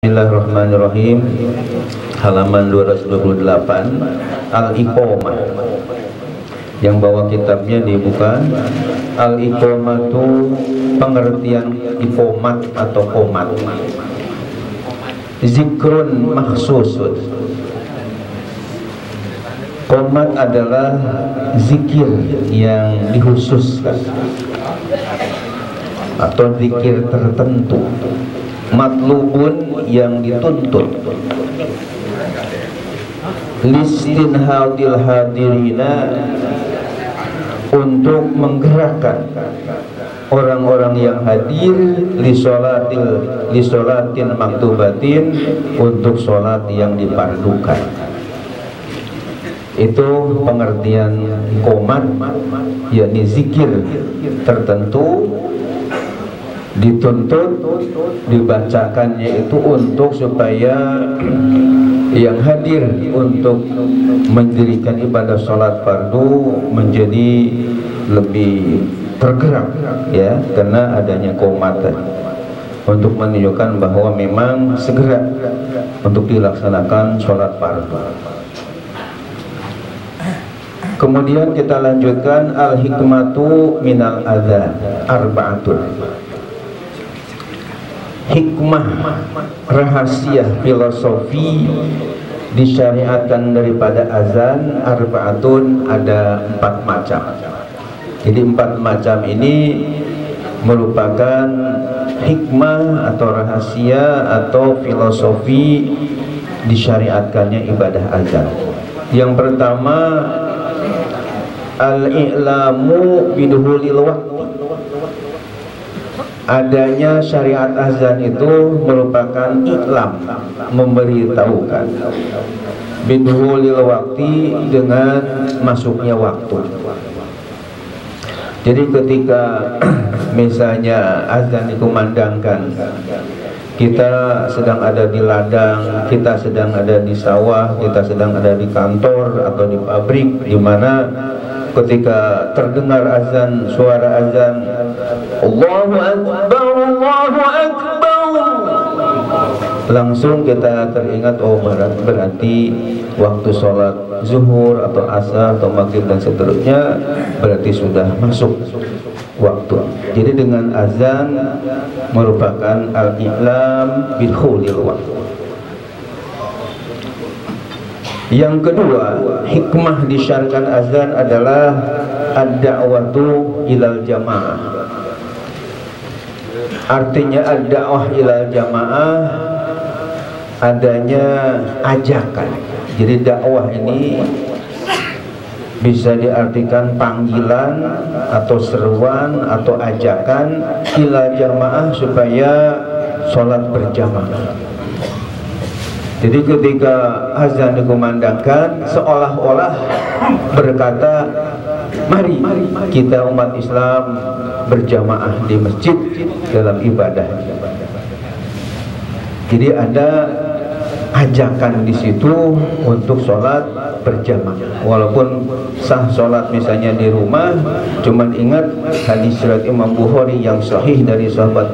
Bismillahirrahmanirrahim. Halaman 228 Al-Iqomah yang bawa kitabnya dibuka. Al-Iqomah itu pengertian iqomat atau komat zikrun maksusun komat adalah zikir yang dikhususkan atau zikir tertentu matlubun yang dituntut. Listin hadil hadirina untuk menggerakkan orang-orang yang hadir li sholatil li sholatin maktubatin untuk sholat yang dipardukan itu pengertian komat yakni zikir tertentu dituntut dibacakannya itu untuk supaya yang hadir untuk mendirikan ibadah sholat fardu menjadi lebih tergerak ya karena adanya komatan untuk menunjukkan bahwa memang segera untuk dilaksanakan sholat fardu. Kemudian kita lanjutkan al hikmatu minal adzan arbaatun hikmah rahasia filosofi disyariatkan daripada azan arbaatun ada empat macam. Jadi empat macam ini merupakan hikmah atau rahasia atau filosofi disyariatkannya ibadah azan. Yang pertama al-i'lamu biduhulil waktu adanya syariat azan itu merupakan iklam memberitahukan. Bidhulil waktu dengan masuknya waktu. Jadi ketika misalnya azan dikumandangkan kita sedang ada di ladang, kita sedang ada di sawah, kita sedang ada di kantor atau di pabrik di mana ketika terdengar azan suara azan. Allahu Akbar Allahu Akbar. Langsung kita teringat oh berarti waktu sholat zuhur atau asar atau maghrib dan seterusnya berarti sudah masuk waktu. Jadi dengan azan merupakan al-i'lam bil waktu yang kedua, hikmah disyarkan azan adalah ad-da'watu ilal jamaah. Artinya ad-da'wah ilal jamaah adanya ajakan. Jadi dakwah ini bisa diartikan panggilan atau seruan atau ajakan ilal jamaah supaya sholat berjamaah. Jadi ketika azan dikumandangkan seolah-olah berkata mari kita umat Islam berjamaah di masjid dalam ibadah. Jadi ada ajakan di situ untuk sholat berjamaah. Walaupun sah sholat misalnya di rumah, cuman ingat hadis riwayat Imam Bukhari yang sahih dari sahabat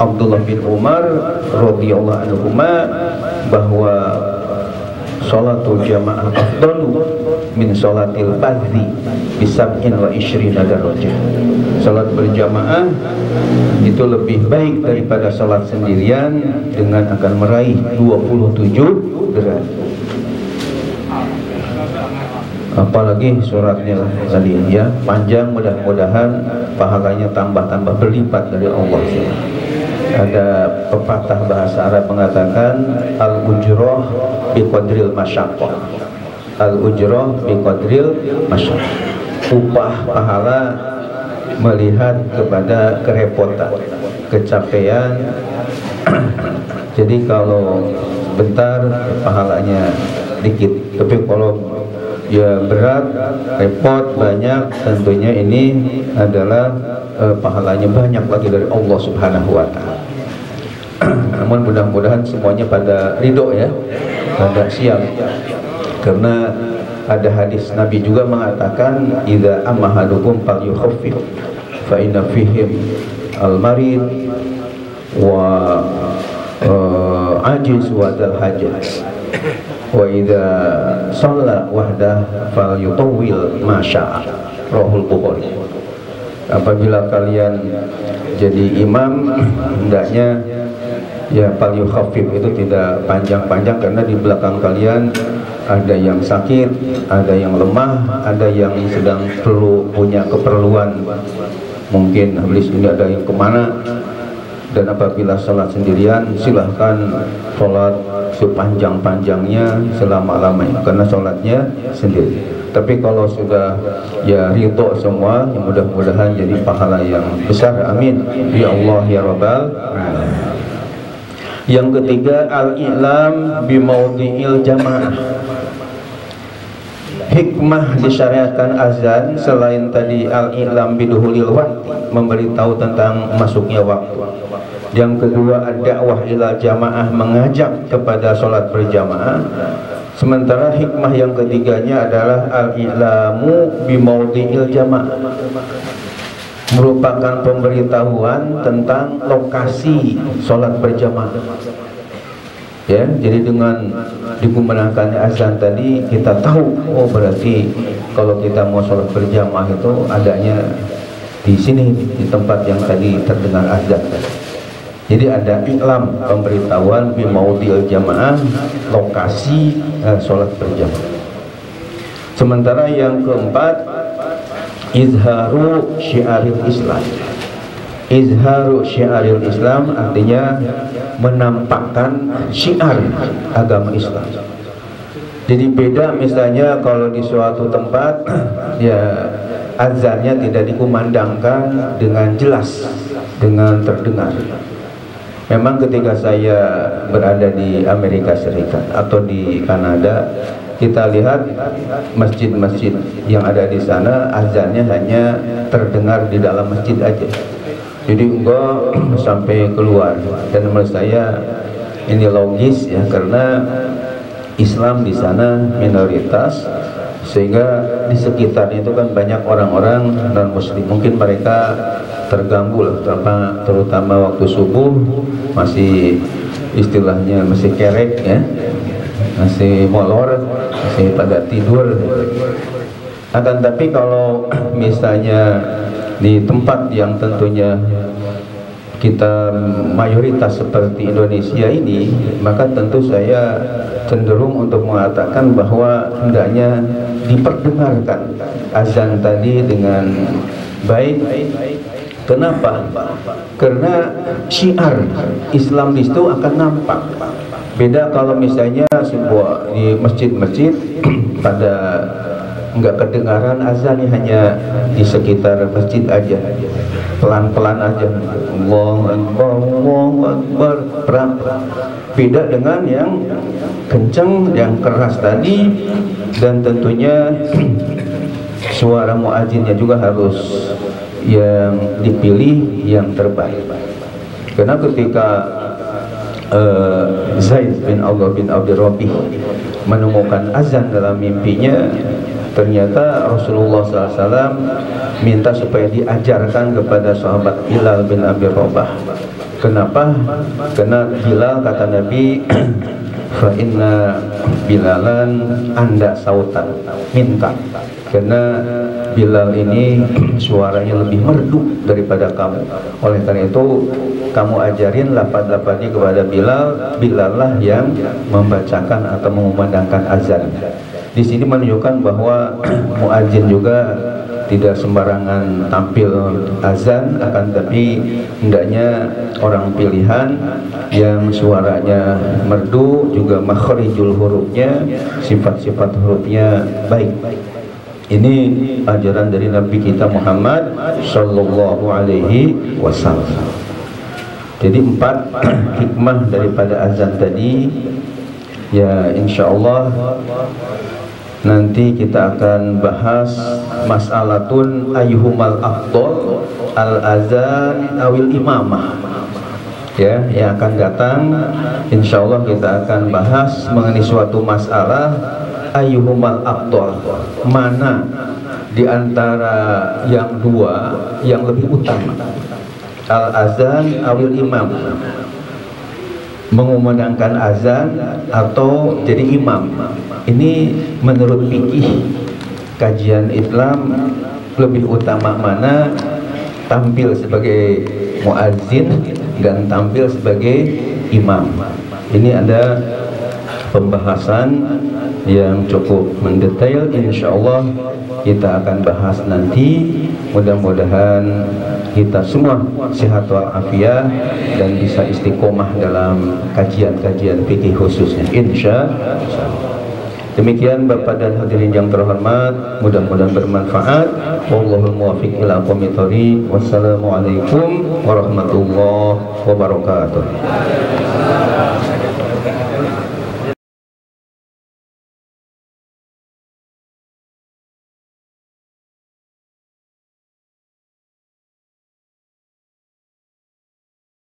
Abdullah bin Umar radhiyallahu anhu bahwa sholatul jamaah afdalu min sholatil fadhi bisab'in wa ishrina darajah sholat berjamaah itu lebih baik daripada sholat sendirian dengan akan meraih 27 derajat. Apalagi suratnya tadi ya panjang mudah-mudahan pahalanya tambah-tambah berlipat dari Allah ada pepatah bahasa Arab mengatakan al ujroh biqadril masyaqqah al ujroh biqadril masyaqqah upah pahala melihat kepada kerepotan kecapean. Jadi kalau bentar pahalanya dikit tapi kalau ya berat repot banyak tentunya ini adalah uh, pahalanya banyak lagi dari Allah Subhanahu wa taala. Namun mudah-mudahan semuanya pada ridho ya, pada siap. Karena ada hadis Nabi juga mengatakan idza amahadukum falyukhaffif fa inna fihim al-marid wa uh, ajiz wa dal hajat. Wa idza shalla wahdah fal yutawwil ma syaa. Rohul bukhari. Apabila kalian jadi imam hendaknya ya pal yukhafif itu tidak panjang-panjang karena di belakang kalian ada yang sakit, ada yang lemah, ada yang sedang perlu punya keperluan. Mungkin habis ini ada yang ke mana. Dan apabila sholat sendirian silahkan sholat sepanjang-panjangnya selama-lamanya. Karena sholatnya sendiri. Tapi kalau sudah ya ridho semua ya mudah-mudahan jadi pahala yang besar. Amin. Ya Allah ya Rabbal yang ketiga al-i'lam bimaudhi'il jamaah. Hikmah disyariatkan azan selain tadi al-i'lam biduhulil waktu memberitahu tentang masuknya waktu. Yang kedua ad-da'wah jamaah mengajak kepada sholat berjamaah. Sementara hikmah yang ketiganya adalah al-i'lamu bimaudhi'il jamaah merupakan pemberitahuan tentang lokasi sholat berjamaah ya jadi dengan dikumandangkannya azan tadi kita tahu oh berarti kalau kita mau sholat berjamaah itu adanya di sini di tempat yang tadi terdengar azan jadi ada iklam pemberitahuan bimaudil jamaah lokasi eh, sholat berjamaah. Sementara yang keempat izharu syiaril Islam. Izharu syiaril Islam artinya menampakkan syiar agama Islam. Jadi beda misalnya kalau di suatu tempat ya azannya tidak dikumandangkan dengan jelas, dengan terdengar Memang ketika saya berada di Amerika Serikat atau di Kanada, kita lihat masjid-masjid yang ada di sana azannya hanya terdengar di dalam masjid aja. Jadi enggak sampai keluar. Dan menurut saya ini logis ya karena Islam di sana minoritas sehingga di sekitarnya itu kan banyak orang-orang non muslim mungkin mereka terganggu lah terutama, terutama waktu subuh masih istilahnya masih kerek ya masih molor masih pada tidur akan tapi kalau misalnya di tempat yang tentunya kita mayoritas seperti Indonesia ini maka tentu saya cenderung untuk mengatakan bahwa hendaknya diperdengarkan azan tadi dengan baik Kenapa? Karena syiar Islam di situ akan nampak. Beda kalau misalnya sebuah di masjid-masjid pada enggak kedengaran azan hanya di sekitar masjid aja. Pelan-pelan aja. Allahu Akbar, Allahu Akbar. Perang. Beda dengan yang kenceng, yang keras tadi dan tentunya suara muazinnya juga harus yang dipilih yang terbaik karena ketika uh, Zaid bin Allah bin Abdul Rabi menemukan azan dalam mimpinya. Ternyata Rasulullah SAW minta supaya diajarkan kepada sahabat Hilal bin Abi Rabah. Kenapa? karena Hilal kata Nabi fa inna bilalan anda sautan minta. Karena Bilal ini suaranya lebih merdu daripada kamu. Oleh karena itu kamu ajarin lapat-lapatnya kepada Bilal. Bilal lah yang membacakan atau mengumandangkan azan. Di sini menunjukkan bahwa muadzin juga tidak sembarangan tampil azan akan tapi hendaknya orang pilihan yang suaranya merdu juga makhrijul hurufnya sifat-sifat hurufnya baik ini ajaran dari Nabi kita Muhammad Sallallahu Alaihi Wasallam. Jadi empat hikmah daripada azan tadi, ya insya Allah nanti kita akan bahas masalatun ayuhumal afdol al azan awil imamah ya yang akan datang insya Allah kita akan bahas mengenai suatu masalah ayyuhumal afdal mana di antara yang dua yang lebih utama? Al azan awil imam. Mengumandangkan azan atau jadi imam. Ini menurut fikih kajian Islam lebih utama mana? Tampil sebagai muazzin dan tampil sebagai imam. Ini ada pembahasan yang cukup mendetail insya Allah kita akan bahas nanti mudah-mudahan kita semua sehat walafiat dan bisa istiqomah dalam kajian-kajian fikih khususnya insya Demikian Bapak dan hadirin yang terhormat, mudah-mudahan bermanfaat. Wallahul muwaffiq ila Wassalamualaikum warahmatullahi wabarakatuh.